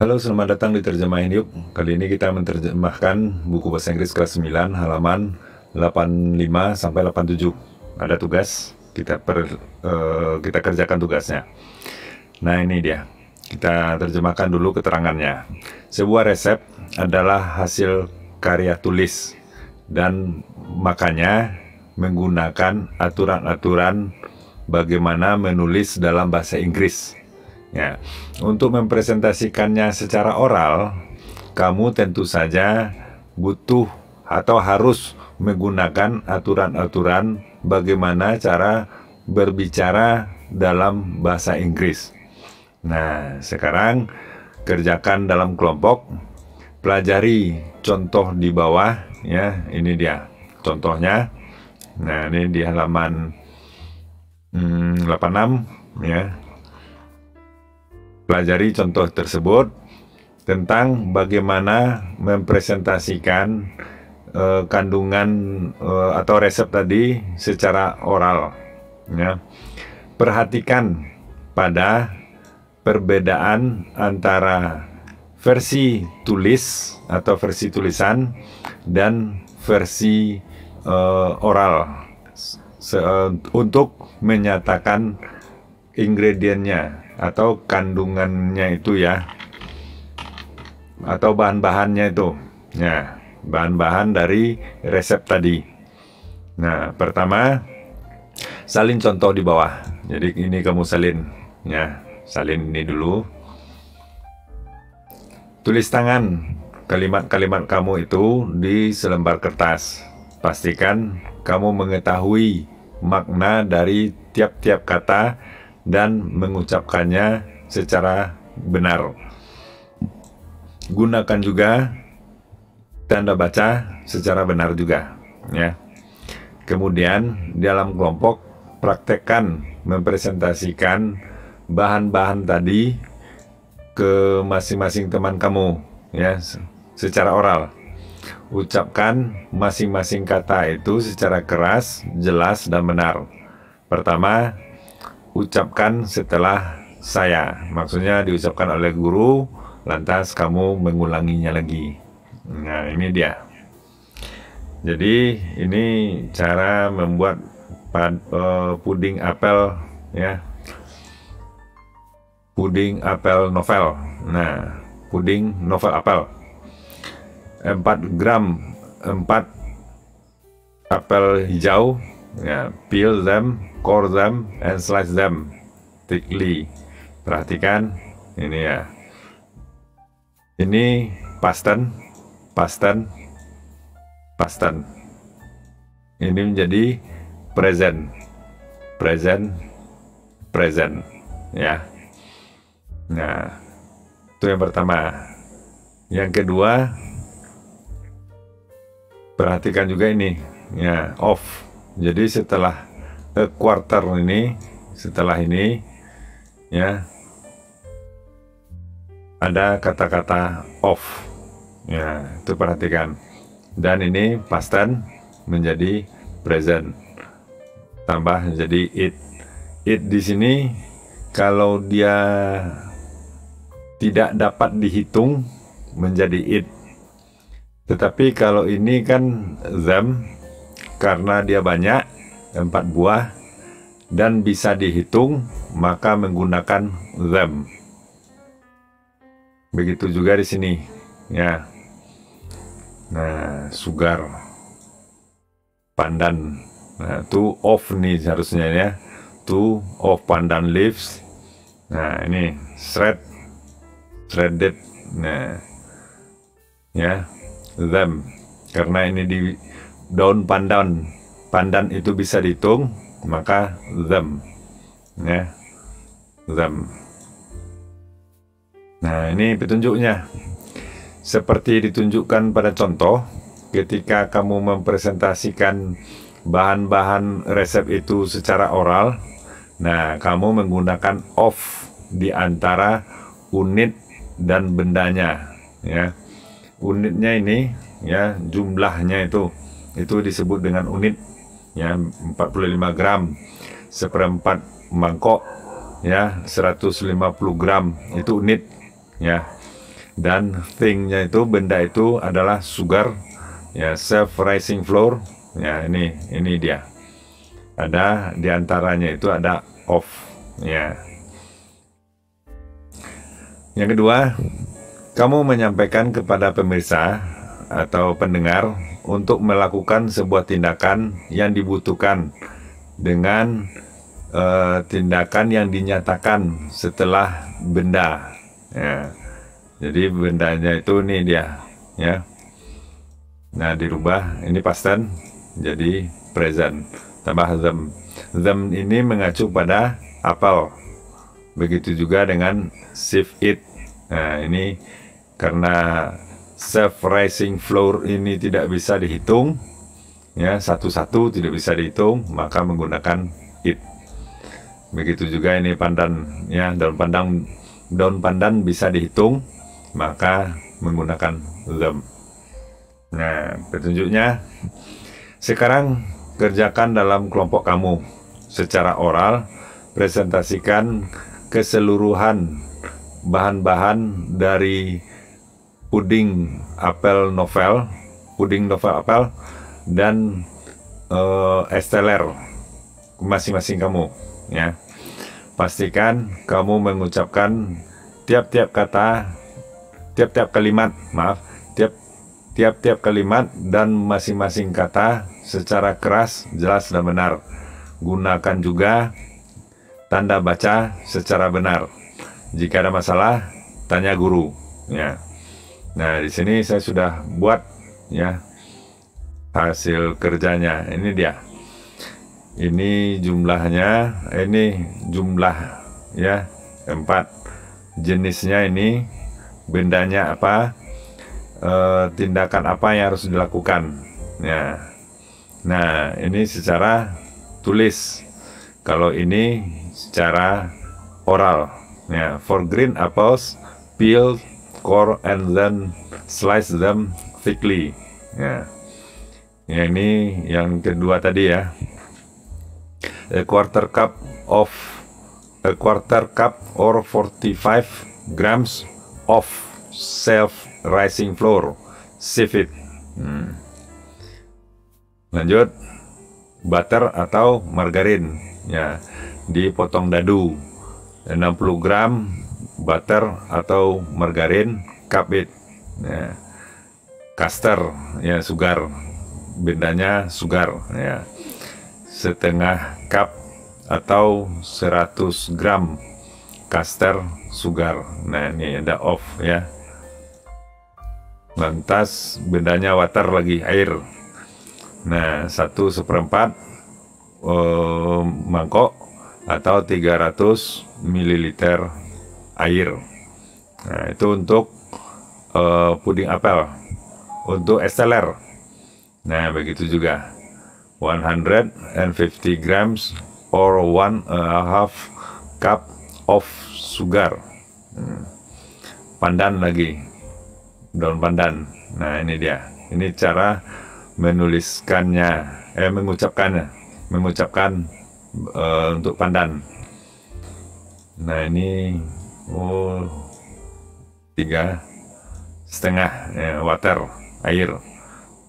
Halo, selamat datang di Terjemahin Yuk. Kali ini kita menerjemahkan buku bahasa Inggris kelas 9 halaman 85 sampai 87. Ada tugas, kita per, uh, kita kerjakan tugasnya. Nah, ini dia. Kita terjemahkan dulu keterangannya. Sebuah resep adalah hasil karya tulis dan makanya menggunakan aturan-aturan bagaimana menulis dalam bahasa Inggris. Ya, untuk mempresentasikannya secara oral, kamu tentu saja butuh atau harus menggunakan aturan-aturan bagaimana cara berbicara dalam bahasa Inggris. Nah, sekarang kerjakan dalam kelompok, pelajari contoh di bawah ya, ini dia contohnya. Nah, ini di halaman hmm, 86 ya. Pelajari contoh tersebut tentang bagaimana mempresentasikan uh, kandungan uh, atau resep tadi secara oral ya. Perhatikan pada perbedaan antara versi tulis atau versi tulisan dan versi uh, oral Se untuk menyatakan ingredientnya atau kandungannya itu ya. Atau bahan-bahannya itu. Ya bahan-bahan dari resep tadi. Nah pertama salin contoh di bawah. Jadi ini kamu salin. Ya salin ini dulu. Tulis tangan. Kalimat-kalimat kamu itu di selembar kertas. Pastikan kamu mengetahui makna dari tiap-tiap kata dan mengucapkannya secara benar. Gunakan juga tanda baca secara benar juga, ya. Kemudian dalam kelompok praktekkan mempresentasikan bahan-bahan tadi ke masing-masing teman kamu, ya, secara oral. Ucapkan masing-masing kata itu secara keras, jelas, dan benar. Pertama, ucapkan setelah saya. Maksudnya diucapkan oleh guru, lantas kamu mengulanginya lagi. Nah, ini dia. Jadi, ini cara membuat pad, uh, puding apel ya. Puding apel novel. Nah, puding novel apel. 4 gram 4 apel hijau ya, peel them core them and slice them thickly. Perhatikan ini ya. Ini pasten, pasten, pasten. Ini menjadi present, present, present, ya. Nah, itu yang pertama. Yang kedua, perhatikan juga ini, ya, off. Jadi setelah a quarter ini setelah ini ya ada kata-kata off. Ya itu perhatikan. Dan ini past tense menjadi present. Tambah jadi it. It di sini kalau dia tidak dapat dihitung menjadi it. Tetapi kalau ini kan them karena dia banyak empat buah dan bisa dihitung maka menggunakan them. Begitu juga di sini ya. Nah, sugar pandan. Nah, itu off nih harusnya ya. Two of pandan leaves. Nah, ini shred shredded. Nah, ya, them karena ini di daun pandan pandan itu bisa dihitung maka them ya. Them nah ini petunjuknya. Seperti ditunjukkan pada contoh ketika kamu mempresentasikan bahan-bahan resep itu secara oral nah kamu menggunakan off di antara unit dan bendanya ya. Unitnya ini ya jumlahnya itu itu disebut dengan unit ya 45 gram seperempat mangkok ya 150 gram itu unit ya. Dan thingnya itu benda itu adalah sugar ya self rising floor ya ini ini dia. Ada di antaranya itu ada off ya. Yang kedua kamu menyampaikan kepada pemirsa atau pendengar untuk melakukan sebuah tindakan yang dibutuhkan dengan uh, tindakan yang dinyatakan setelah benda ya jadi bendanya itu nih dia, ya. Nah dirubah ini past tense jadi present tambah them. Them ini mengacu pada apel. Begitu juga dengan shift it. Nah ini karena self rising floor ini tidak bisa dihitung, ya satu-satu tidak bisa dihitung, maka menggunakan it. Begitu juga ini pandan, ya daun pandan daun pandan bisa dihitung, maka menggunakan them. Nah, petunjuknya sekarang kerjakan dalam kelompok kamu secara oral, presentasikan keseluruhan bahan-bahan dari puding apel novel, puding novel apel dan uh, esteller masing-masing kamu ya. Pastikan kamu mengucapkan tiap-tiap kata tiap-tiap kalimat, maaf, tiap tiap-tiap kalimat dan masing-masing kata secara keras, jelas dan benar. Gunakan juga tanda baca secara benar. Jika ada masalah, tanya guru, ya. Nah, di sini saya sudah buat ya hasil kerjanya. Ini dia. Ini jumlahnya, ini jumlah ya empat jenisnya ini bendanya apa, e, tindakan apa yang harus dilakukan. Ya. Nah, ini secara tulis. Kalau ini secara oral. Ya, for green apples, peel, core, and then slice them thickly. Ya. Ya, ini yang kedua tadi ya. A quarter cup of a quarter cup or 45 grams of self-rising floor, sieve it. Hmm. Lanjut, butter atau margarin, ya, dipotong dadu, 60 gram butter atau margarin, cup it, ya. Ya, sugar, bendanya sugar, ya, setengah cup atau 100 gram caster sugar. Nah ini ada off ya. Lantas bendanya water lagi air. Nah satu seperempat uh, mangkok atau 300 ml air. Nah itu untuk uh, puding apel. Untuk esteller. Nah begitu juga. 150 grams or one a half cup of sugar. Hmm. Pandan lagi, daun pandan. Nah ini dia. Ini cara menuliskannya, eh mengucapkannya, mengucapkan uh, untuk pandan. Nah ini oh tiga setengah ya, water air.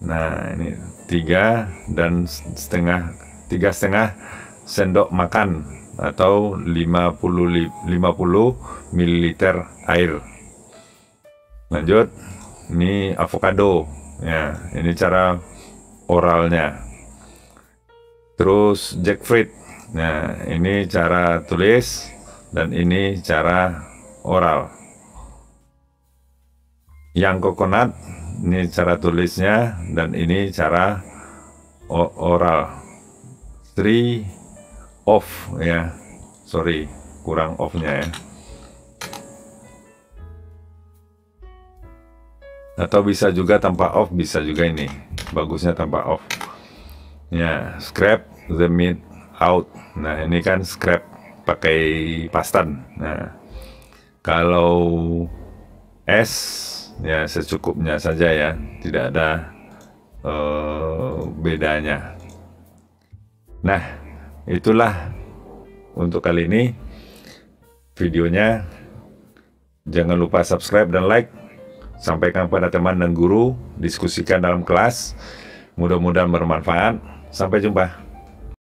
Nah ini tiga dan setengah tiga setengah sendok makan atau 50 50 ml air. Lanjut, ini avocado. Ya, ini cara oralnya. Terus jackfruit. Nah, ini cara tulis dan ini cara oral. Yang coconut ini cara tulisnya dan ini cara oral. Three off ya. Sorry kurang offnya ya. Atau bisa juga tanpa off bisa juga ini. Bagusnya tanpa off ya scrap the meat out. Nah ini kan scrap pakai pastan nah kalau es ya secukupnya saja ya tidak ada uh, bedanya nah itulah untuk kali ini videonya jangan lupa subscribe dan like sampaikan kepada teman dan guru, diskusikan dalam kelas. Mudah-mudahan bermanfaat. Sampai jumpa.